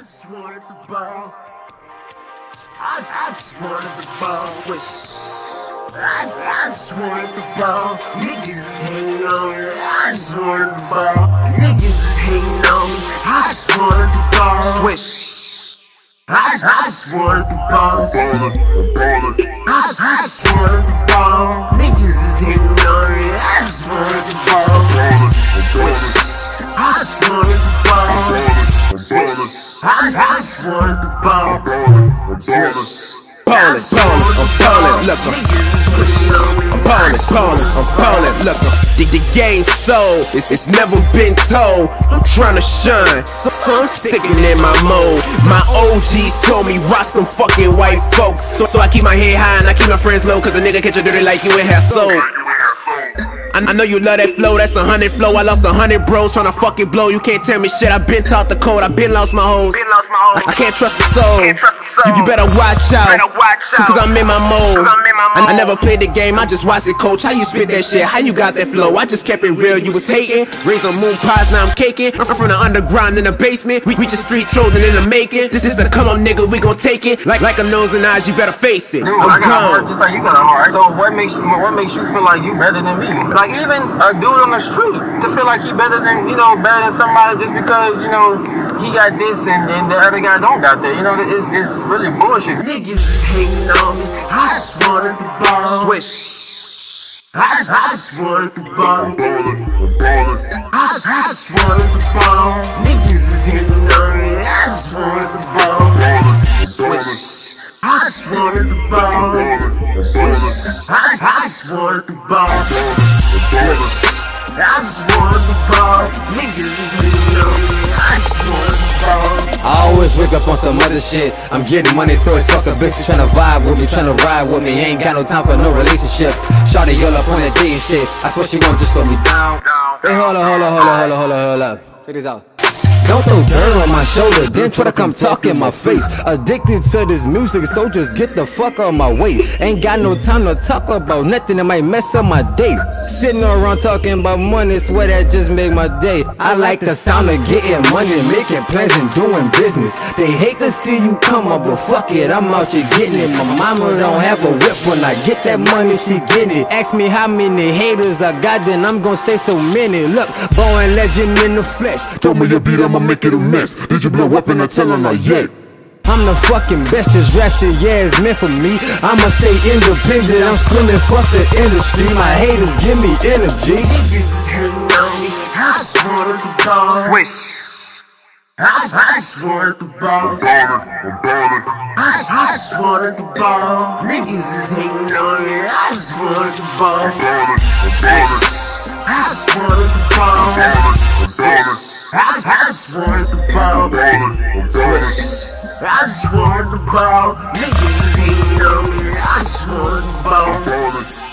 just wanted the ball. I, I just wanted the ball Swish. I, I just wanted the ball. Niggas is hating on me. I just wanted the ball. Niggas is hating on me. I just wanted the ball. Swish. I, I just wanted the ball. I, I just wanted the ball. Niggas is hating on me. I just wanted the ball. Swish. Ballin', ballin', I'm ballin', look I'm ballin', ballin', I'm ballin', look the, the game so it's, it's never been told. I'm tryna shine, so, so I'm sticking in my mode. My OGs told me watch them fucking white folks. So, so I keep my head high and I keep my friends low, cause a nigga catch a dirty like you and have soul. I, I know you love that flow, that's a hundred flow. I lost a hundred bros trying tryna fucking blow. You can't tell me shit, I been taught the code, I been lost my hoes. I, I can't trust the soul. You, you better watch out, cause, cause I'm in my mode. I, never played the game, I just watched it, coach. How you spit that shit? How you got that flow? I just kept it real, you was hating. Raised on moon pies, now I'm caking. I'm from the underground in the basement. We, we just street trolling in the making. This is the come on nigga, we gon' take it. Like like a nose and eyes, you better face it. Dude, I'm I got a heart just like you got a heart. So what makes what makes you feel like you better than me? Like even a dude on the street to feel like he better than you know better than somebody just because you know he got this and, and the other guy don't got that. You know it's it's really bullshit. Niggas is hating on me. I just wanted the ball. Swish. I just, I just wanted the ball. I just, I just wanted the ball. Niggas is hating on me. I just wanted the ball. Swish. I just wanted the ball. I just, I just wanted the ball. I just wanted the ball. Niggas is hating on me. I on some other shit. I'm getting money, so it's fuck a bitch tryna vibe with me, tryna ride with me. Ain't got no time for no relationships. Shawty all up on that dating shit. I swear she won't just slow me down. Hey, hold up, hold up, hold up, hold up, hold up, hold up. Check this out. Don't throw dirt on my shoulder, then try to come talk in my face. Addicted to this music, so just get the fuck out my way. Ain't got no time to talk about nothing that might mess up my day. Sitting around talking about money, swear that just make my day. I like the sound of getting money, making plans and doing business. They hate to see you come up, but fuck it, I'm out here getting it. My mama don't have a whip when I get that money, she get it. Ask me how many haters I got, then I'm gonna say so many. Look, born legend in the flesh. Throw me a beat, I'ma make it a mess. Did you blow up and I tell her not yet? I'm the fucking best, this rap shit, yeah, it's meant for me. I'ma stay independent, I'm screaming, fuck the industry. My haters give me energy. Niggas is hating on me. I just wanted the ball. Swish. I just, I just wanted the ball. I'm ballin', I just, I just wanted the ball. Niggas is hating on me. I just wanted the ball. ballin', I'm ballin', I just wanted the ball. I'm ballin', I just, I just wanted the ball. ballin', I'm ballin'. I just wanted the ball. Niggas on me. I just wanted the ball.